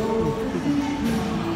そう